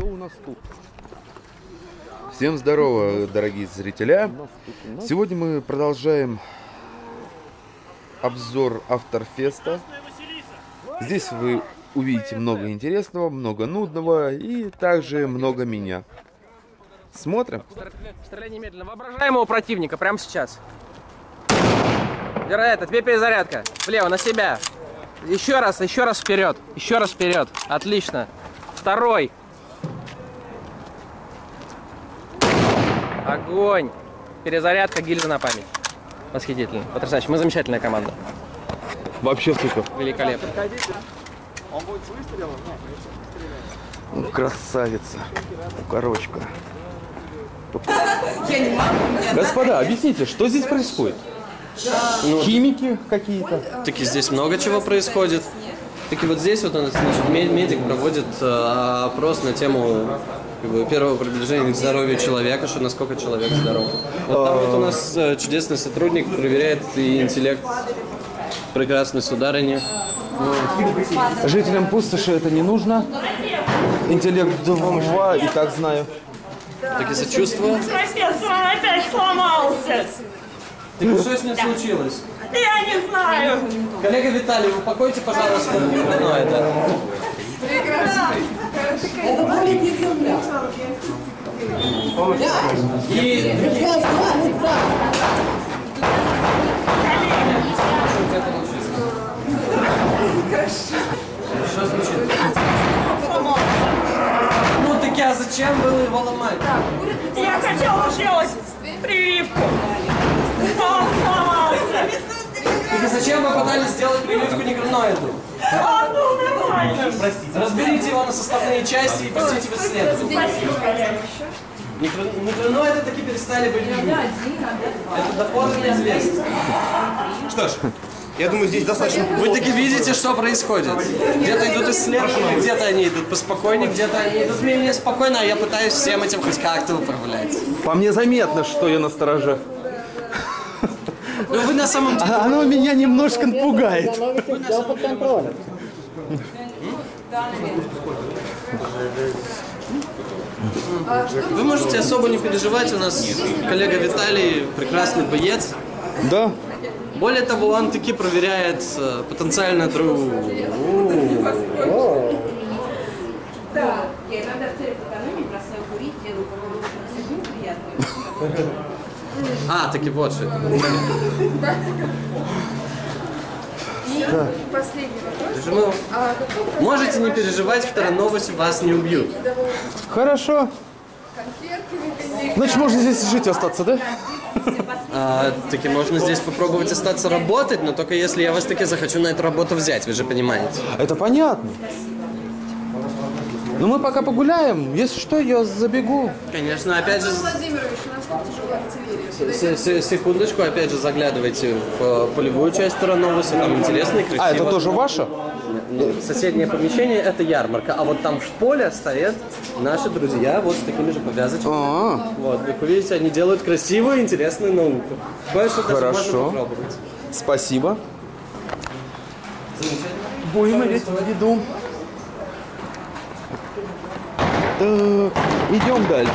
Что у нас тут? Всем здорово, дорогие зрителя. Сегодня мы продолжаем обзор Авторфеста. Здесь вы увидите много интересного, много нудного и также много меня. Смотрим. Стреляй немедленно. Воображаемого противника прямо сейчас. Вероятно, тебе перезарядка. Влево, на себя. Еще раз, еще раз вперед. Еще раз вперед. Отлично. Второй. Огонь. Перезарядка, гильза на память. Восхитительно. Потрясающе. Мы замечательная команда. Вообще супер. Великолепно. Красавица. Укорочка. Господа, объясните, что здесь происходит? Химики какие-то? Таки здесь много чего происходит. Таки вот здесь вот значит, ме- медик проводит э, опрос на тему как бы, первого приближения к здоровью человека, что насколько человек здоров. Вот там вот у нас э, чудесный сотрудник проверяет и интеллект прекрасной сударыни. Жителям пустоши это не нужно. Интеллект 2 и так знаю. Таки сочувствую. Профессор, он опять сломался. Так что с ним случилось? Я не знаю. Коллега Виталий, упокойте, пожалуйста, ну, это. И Что случилось? Ну таки, а зачем было его ломать? Я хотела сделать прививку. Он сломался. Так зачем вы пытались сделать прививку неграноиду? Был нормальным. Разберите его на составные части и пустите в исследование. Негра- Неграноиды таки перестали быть людьми. Это доподлинно известно. Что ж, я думаю, здесь достаточно... Вы таки видите, что происходит. Где-то идут исследования, где-то они идут поспокойнее, где-то они идут менее спокойно, а я пытаюсь всем этим хоть как-то управлять. По мне заметно, что я на стороже. Ну вы на самом деле... А Оно меня немножко пугает. Вы можете особо не переживать, у нас коллега Виталий прекрасный боец. Да? Более того, он таки проверяет э, потенциально друг... Да, я иногда в целях экономии бросаю курить, делаю процедуру приятную. А, таки вот что. это. И последний вопрос. Ну, А можете не переживать, вторая новость вас не убьют. Хорошо. Значит, можно здесь жить остаться, да? А, таки можно здесь попробовать остаться работать, но только если я вас таки захочу на эту работу взять, вы же понимаете. Это понятно. Ну мы пока погуляем. Если что, я забегу. Конечно, опять же, Владимирович, секундочку, опять же, заглядывайте в э, полевую часть Таранолуса, там интересно и красиво. А, это тоже ваше? Ну, соседнее помещение это ярмарка, а вот там в поле стоят наши друзья вот с такими же повязочками. А, Вот, как вы видите, они делают красивую, интересную науку. Кое-что даже можно Хорошо. попробовать. спасибо. Будем иметь в виду. Так, идем дальше.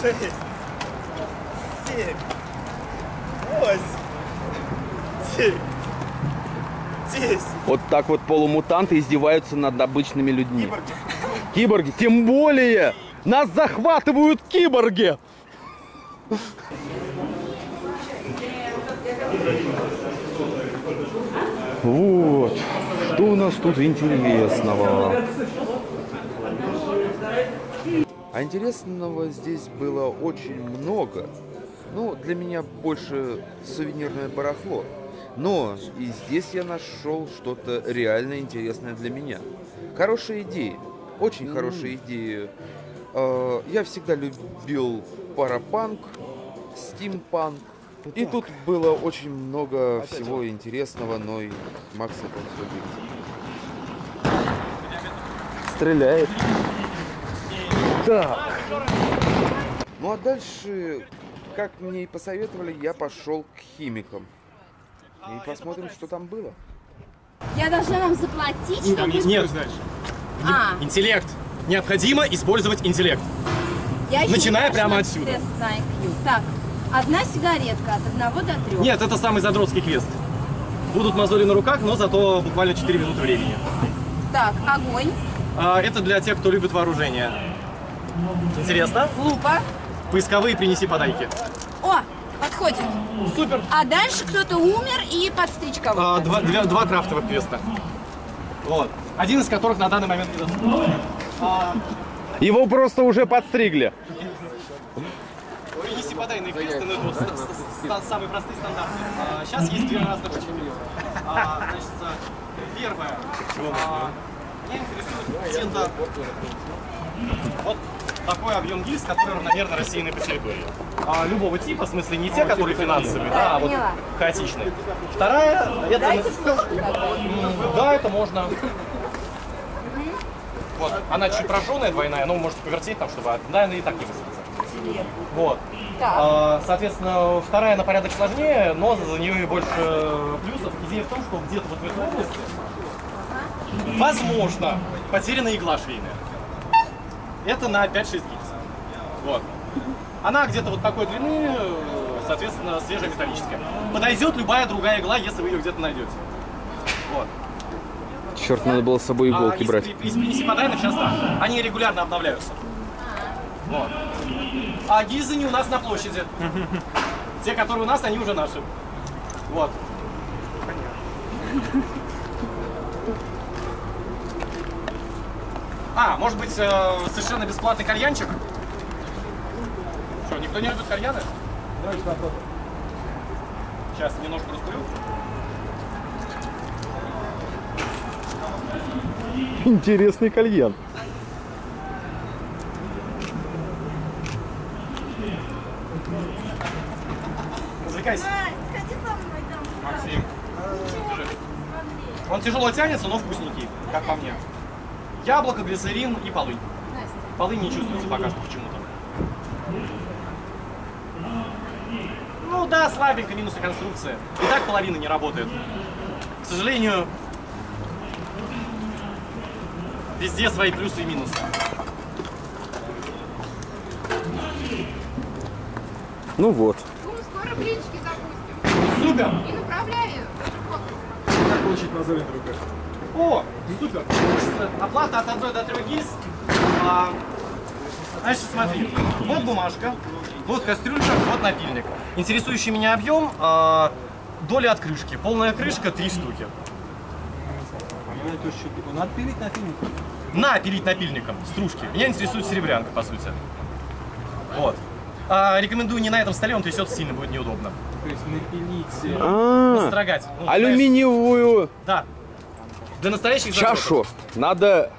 Шесть, семь, восемь, девять, десять. Вот так вот полумутанты издеваются над обычными людьми. Киборги. Тем более нас захватывают киборги. Вот. Что у нас тут интересного? А интересного здесь было очень много. Ну, для меня больше сувенирное барахло. Но и здесь я нашел что-то реально интересное для меня. Хорошие идеи. Очень хорошие идеи. Э, Я всегда любил парапанк, стимпанк. И тут было очень много всего интересного, но и Макс это все Стреляет. Так. Ну а дальше, как мне и посоветовали, я пошел к химикам. и посмотрим, что там было. Я должна вам заплатить, Там чтобы... есть Нет. дальше. А, Интеллект. Необходимо использовать интеллект. я еще Начиная прямо отсюда. тест на IQ. Так, одна сигаретка от одного до трех. Нет, это самый задротский квест. Будут мозоли на руках, но зато буквально 4 минуты времени. Так, огонь, А, это для тех, кто любит вооружение. Интересно? лупа. Поисковые принеси подайки. О, подходит. Супер. А дальше кто-то умер и подстричь кого-то. А, два, две- два крафтовых квеста. Вот. Один из которых на данный момент недоступен. Его просто уже подстригли. Принеси подайные квесты, ну это вот самые простые стандартные. сейчас есть две разных очереди. А, значит, а, первое. А, меня интересует центр. Вот такой объем гильз, который равномерно рассеяны по территории. А, любого типа, в смысле не те, которые финансовые, да, а вот хаотичные. Вторая, это... Да, это можно. Вот, она чуть прожженная двойная, но вы можете повертеть там, чтобы, она и так не высадится. Вот. А, соответственно, вторая на порядок сложнее, но за нее и больше плюсов. Идея в том, что где-то вот в этой области, возможно, потеряна игла швейная. Это на 5-6 гильз. Вот. Она где-то вот такой длины, соответственно, свежая металлическая. Подойдет любая другая игла, если вы ее где-то найдете. Вот. Черт, надо было с собой А иголки из, брать. при- из принеси подайных сейчас да. Они регулярно обновляются. Вот. А гильзы не у нас на площади. Те, которые у нас, они уже наши. Вот. А, может быть, э, совершенно бесплатный кальянчик? Что, никто не любит кальяны? Давайте попробуем. Сейчас немножко раскурю. Интересный кальян. Развлекайся. Максим. Он тяжело тянется, но вкусненький, как по мне. Яблоко, глицерин и полынь. Полынь не чувствуется пока что почему-то. Ну да, слабенько, минусы конструкции. И так половина не работает. К сожалению, везде свои плюсы и минусы. Ну вот. Скоро блинчики запустим. Супер! И направляю. Как получить мозоли на руках? О, супер! Оплата от 1 до 3 гильз. А, значит, смотри, вот бумажка, вот кастрюлька, вот напильник. Интересующий меня объем, а, доля от крышки. Полная крышка 3 штуки. Надо пилить на пилить напильником, стружки. Меня интересует серебрянка, по сути. Вот. А, рекомендую не на этом столе, он трясется сильно, будет неудобно. То есть напилить. А, Строгать. Ну, знаешь, алюминиевую Да. Для настоящих чашу надо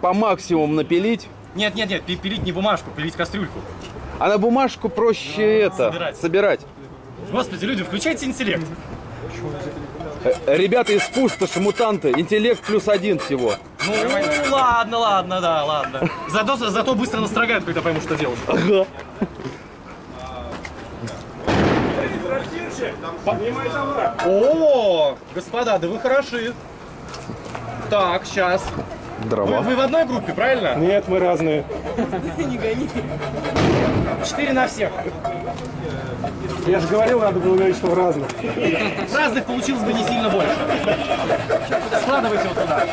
по максимуму напилить. Нет, нет, нет, пи- пилить не бумажку, пилить кастрюльку. А на бумажку проще это Собирать. собирать. Господи, люди, включайте интеллект. Э, Ребята из пустоши, мутанты, интеллект плюс один всего. Ну, ладно, ладно, да, ладно. Зато, зато быстро настрогают, когда поймут, что делать. Ага. О, господа, да вы хороши. Так, сейчас. Вы, Дрова. вы в одной группе, правильно? Нет, мы разные. Четыре на всех. Я же говорил, надо было говорить, что в разных. Разных получилось бы не сильно больше. Складывайте вот туда.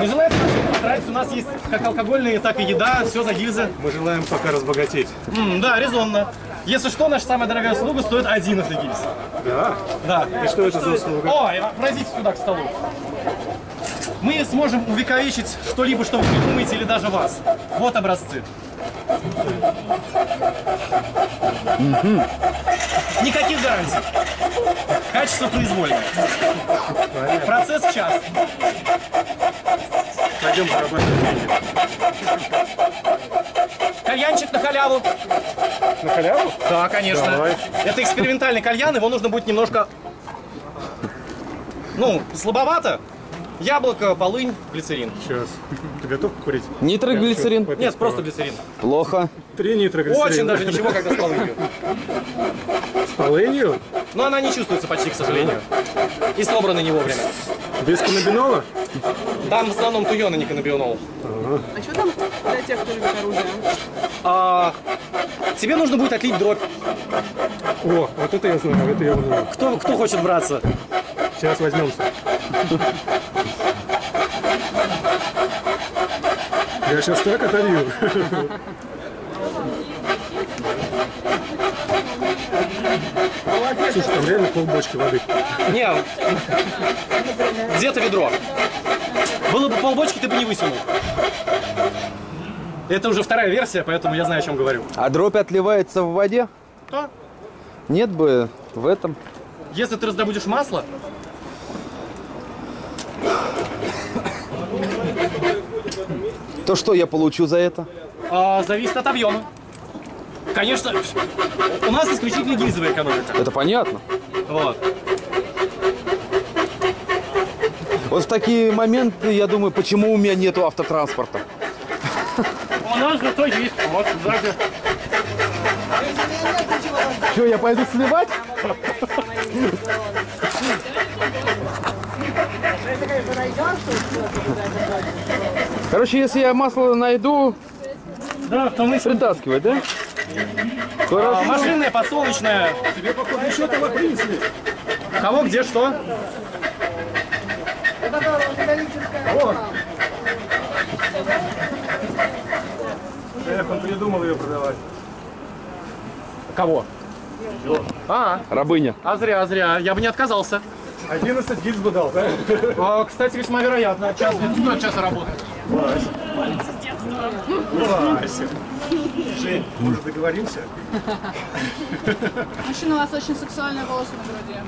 Не желаете потратить? У нас есть как алкогольные, так и еда, все за гильзы. Мы желаем пока разбогатеть. М, да, резонно. Если что, наша самая дорогая услуга стоит 11 гильз. Да? Да. И что это за услуга? О, пройдите сюда к столу. Мы сможем увековечить что-либо, что вы придумаете, или даже вас. Вот образцы. Никаких гарантий. Качество произвольное. Процесс час. Пойдем зарабатывать. Кальянчик на халяву. На халяву? Да, конечно. Давай. Это экспериментальный кальян, его нужно будет немножко, ну, слабовато. Яблоко, полынь, глицерин. Сейчас. Ты готов курить? Нитроглицерин? Нет, сперва. просто глицерин. Плохо. Три нитроглицерина. Очень даже ничего, когда стал ее. Полынью? Но она не чувствуется почти, к сожалению. И собраны не вовремя. Без каннабинола? Там в основном туйон, а не каннабинол. А что там для тех, кто любит оружие? А, тебе нужно будет отлить дробь. О, вот это я знаю, это я знаю. Кто, кто хочет браться? Сейчас возьмемся. Я сейчас так отолью. Слушай, там реально полбочки воды. Не, где-то ведро. Было бы полбочки, ты бы не высунул. Это уже вторая версия, поэтому я знаю, о чем говорю. А дробь отливается в воде? Да. Нет бы в этом. Если ты раздобудешь масло, То что я получу за это? а, зависит от объема. Конечно, у нас исключительно гильзовая экономика. Это понятно. Вот. Вот в такие моменты я думаю, почему у меня нету автотранспорта. У нас зато есть, вот сзади. Что, я пойду сливать? Короче, если я масло найду, Да, то мы притаскивать, да? А, машинная, подсолнечная. Тебе, походу, еще того принесли. Кого, где, что? Эх, он придумал ее продавать. Кого? А, Рабыня. а зря, а зря. Я бы не отказался. 11 гильз бы дал, да? А, кстати, весьма вероятно. Час, где-то стоит часа работы. Вася. Жень, может договоримся? Мужчина, у вас очень сексуальные волосы на груди.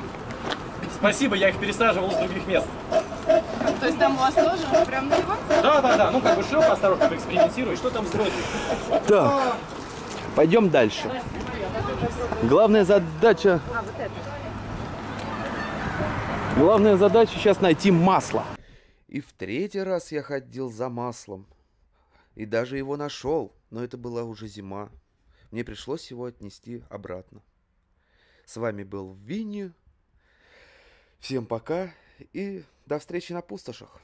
Спасибо, я их пересаживал с других мест. То есть там у вас тоже прям на него? Да, да, да. Ну, как бы шел осторожно, поэкспериментируй. Что там строить? Так, пойдем дальше. Главная задача... Главная задача сейчас найти масло. И в третий раз я ходил за маслом. И даже его нашел. Но это была уже зима. Мне пришлось его отнести обратно. С вами был Винни. Всем пока и до встречи на пустошах.